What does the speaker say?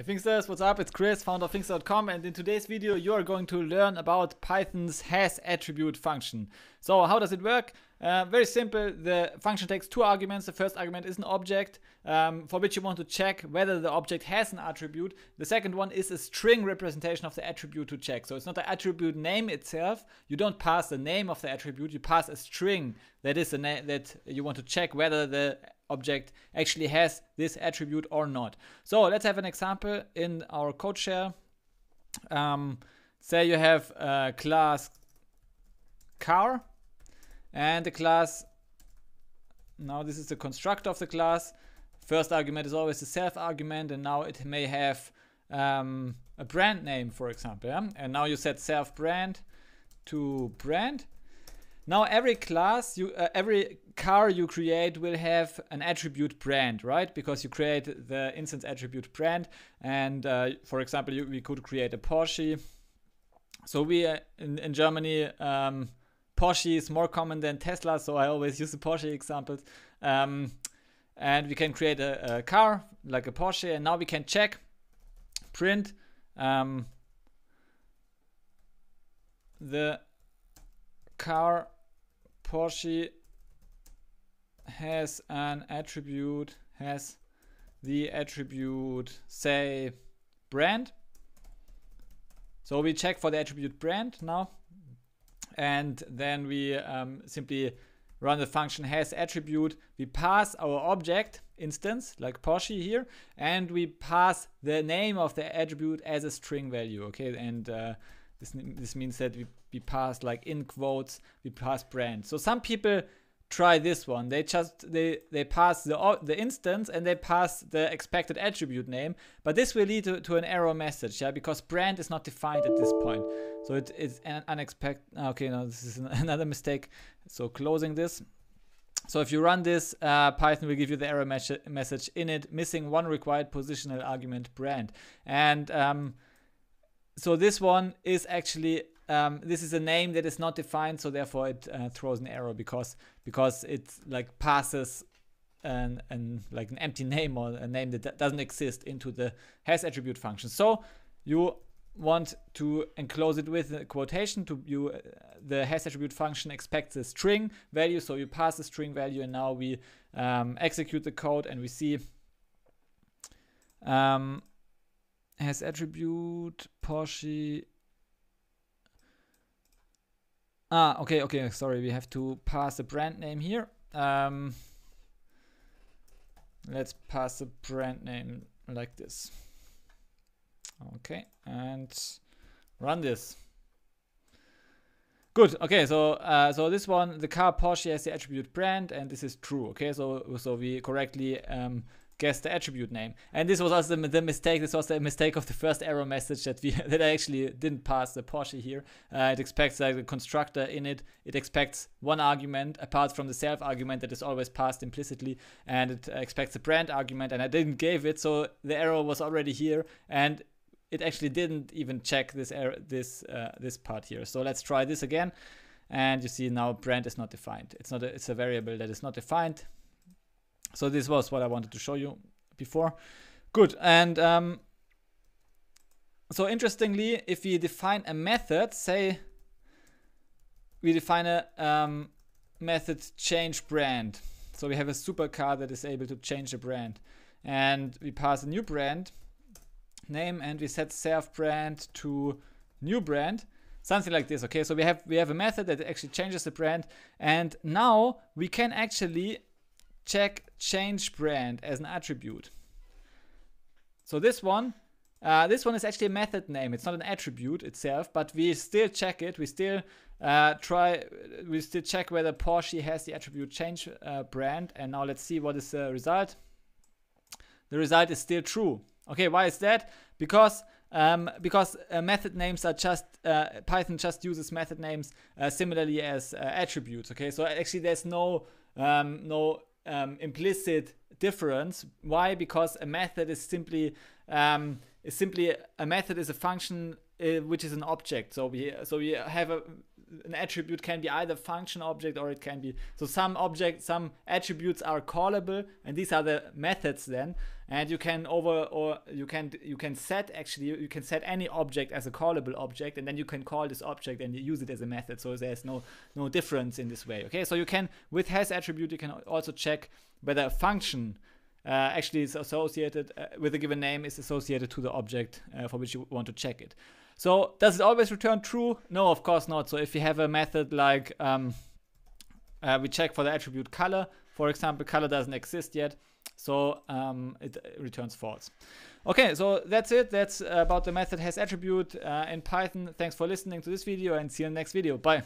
Hey Finxters, what's up? It's Chris, founder of Finxter.com, and in today's video you are going to learn about Python's has attribute function. So how does it work? Uh, very simple. The function takes two arguments. The first argument is an object um, for which you want to check whether the object has an attribute. The second one is a string representation of the attribute to check. So it's not the attribute name itself. You don't pass the name of the attribute. You pass a string that is a that you want to check whether the object actually has this attribute or not. So let's have an example in our code share. Um, say you have a class car and the class, now this is the constructor of the class. First argument is always the self argument and now it may have um, a brand name, for example. Yeah? And now you set self brand to brand. Now every class, you uh, every car you create will have an attribute brand, right? Because you create the instance attribute brand. And uh, for example, you, we could create a Porsche. So we uh, in, in Germany, um, Porsche is more common than Tesla, so I always use the Porsche examples. Um, and we can create a, a, car like a Porsche, and now we can check print um, the car Porsche has an attribute, has the attribute, say, brand. So we check for the attribute brand now. And then we um, simply run the function has attribute. We pass our object instance, like Porsche here, and we pass the name of the attribute as a string value. Okay, and uh, this, this means that we, we pass like in quotes, we pass brand. So some people try this one. They just they they pass the the instance and they pass the expected attribute name, but this will lead to, to an error message, yeah, because brand is not defined at this point. So it is an unexpected. Okay, no, this is another mistake. So closing this. So if you run this, uh, Python will give you the error mes message in it, missing one required positional argument brand. And um, so this one is actually um, this is a name that is not defined, so therefore it uh, throws an error because because it like passes an, an like an empty name or a name that doesn't exist into the has attribute function. So you want to enclose it with a quotation to you uh, the has attribute function expects a string value so you pass the string value and now we um, execute the code and we see um, has attribute Porsche Ah, okay, okay, sorry, we have to pass a brand name here. Um, let's pass a brand name like this. Okay, and run this. Good. Okay, so uh, so this one, the car Porsche has the attribute brand, and this is true. Okay, so so we correctly um, guess the attribute name. And this was also the, the, mistake. This was the mistake of the first error message that we that I actually didn't pass the Porsche here. Uh, it expects like the constructor in it. It expects one argument apart from the self argument that is always passed implicitly, and it expects a brand argument. And I didn't give it, so the error was already here, and it actually didn't even check this error, this uh, this part here. So let's try this again. And you see now brand is not defined. It's not a, it's a variable that is not defined. So this was what I wanted to show you before. Good. And um, so interestingly, if we define a method, say we define a um, method change brand. So we have a supercar that is able to change a brand. And we pass a new brand name and we set self brand to new brand something like this okay so we have we have a method that actually changes the brand and now we can actually check change brand as an attribute. So this one, uh, this one is actually a method name. It's not an attribute itself, but we still check it. We still uh, try, we still check whether Porsche has the attribute change uh, brand. And now let's see what is the result. The result is still true. Okay, why is that? Because um, because uh, method names are just uh, Python just uses method names uh, similarly as uh, attributes. Okay, so actually there's no um, no um, implicit difference. Why? Because a method is simply um, is simply a method is a function uh, which is an object. So we so we have a an attribute can be either function object or it can be so some object some attributes are callable and these are the methods then. And you can over or you can you can set actually you can set any object as a callable object and then you can call this object and you use it as a method so there's no no difference in this way okay? So you can with has attribute you can also check whether a function actually is associated uh, with a given name is associated to the object uh, for which you want to check it so does it always return true no of course not so if you have a method like um, uh, we check for the attribute color for example color doesn't exist yet so um, it returns false. Okay, so that's it. That's about the method has attribute uh, in Python. Thanks for listening to this video and see you in the next video. Bye.